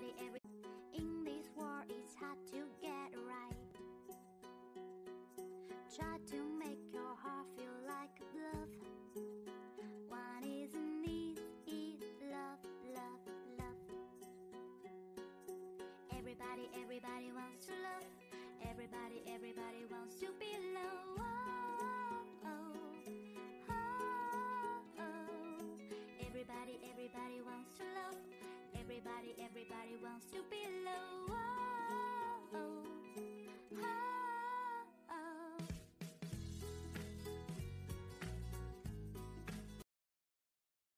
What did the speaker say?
body every Everybody, everybody wants to be